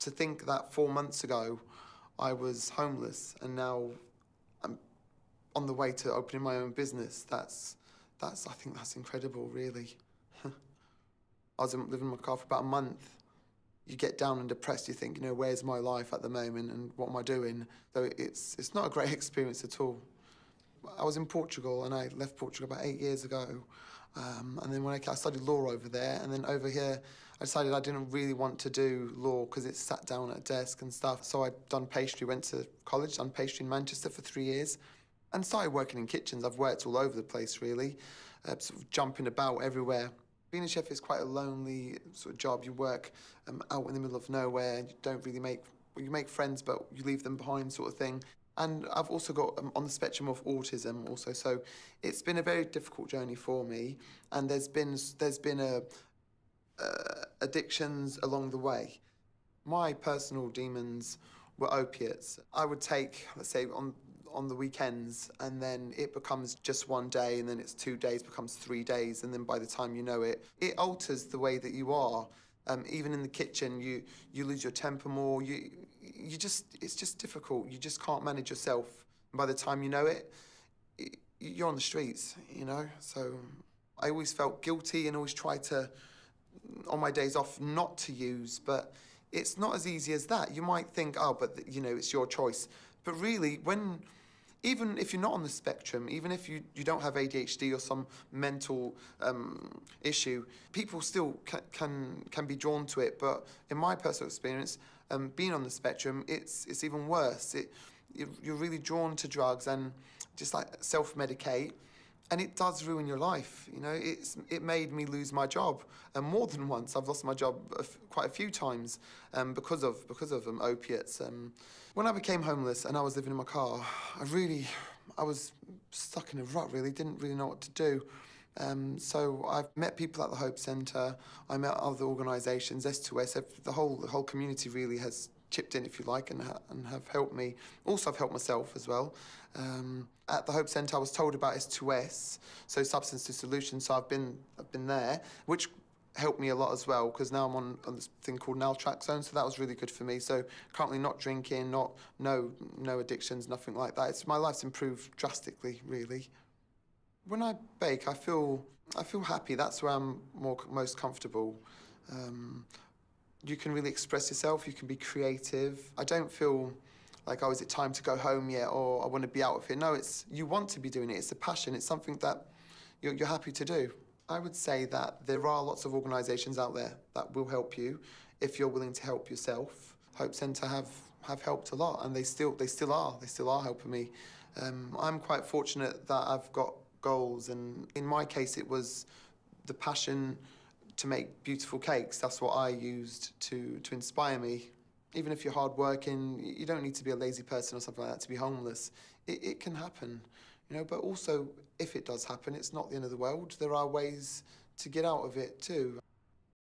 To think that four months ago I was homeless and now I'm on the way to opening my own business, that's, that's I think that's incredible, really. I was living in my car for about a month. You get down and depressed, you think, you know, where's my life at the moment and what am I doing? So it's, it's not a great experience at all. I was in Portugal and I left Portugal about eight years ago. Um, and then when I, I, studied law over there, and then over here, I decided I didn't really want to do law because it's sat down at a desk and stuff. So I'd done pastry, went to college, done pastry in Manchester for three years, and started working in kitchens. I've worked all over the place, really, uh, sort of jumping about everywhere. Being a chef is quite a lonely sort of job. You work um, out in the middle of nowhere. You don't really make you make friends, but you leave them behind, sort of thing. And I've also got um, on the spectrum of autism also, so it's been a very difficult journey for me. And there's been there's been a uh, addictions along the way. My personal demons were opiates. I would take, let's say, on on the weekends, and then it becomes just one day, and then it's two days, becomes three days, and then by the time you know it, it alters the way that you are. Um, even in the kitchen, you you lose your temper more. You you just it's just difficult. You just can't manage yourself. And by the time you know it, it, you're on the streets. You know, so I always felt guilty and always tried to, on my days off, not to use, but. It's not as easy as that. You might think, oh, but you know, it's your choice. But really, when even if you're not on the spectrum, even if you, you don't have ADHD or some mental um, issue, people still ca can can be drawn to it. But in my personal experience, um, being on the spectrum, it's it's even worse. It you're really drawn to drugs and just like self-medicate and it does ruin your life. You know, it's it made me lose my job, and more than once. I've lost my job quite a few times um, because of because of um, opiates. Um, when I became homeless and I was living in my car, I really, I was stuck in a rut. Really, didn't really know what to do. Um, so I've met people at the Hope Centre. I met other organisations, S2S. The whole the whole community really has chipped in, if you like, and, ha and have helped me. Also, I've helped myself as well. Um, at the Hope Centre, I was told about S2S, so Substance to Solution. So I've been I've been there, which helped me a lot as well because now I'm on, on this thing called naltrexone, so that was really good for me. So currently not drinking, not no no addictions, nothing like that. It's my life's improved drastically, really. When I bake, I feel I feel happy. That's where I'm more most comfortable. Um, you can really express yourself. You can be creative. I don't feel like, oh, is it time to go home yet, or I want to be out of here. No, it's you want to be doing it. It's a passion. It's something that you're, you're happy to do. I would say that there are lots of organisations out there that will help you if you're willing to help yourself. Hope Centre have have helped a lot, and they still they still are they still are helping me. Um, I'm quite fortunate that I've got goals, and in my case, it was the passion to make beautiful cakes. That's what I used to to inspire me. Even if you're hardworking, you don't need to be a lazy person or something like that to be homeless. It, it can happen, you know. But also, if it does happen, it's not the end of the world. There are ways to get out of it too.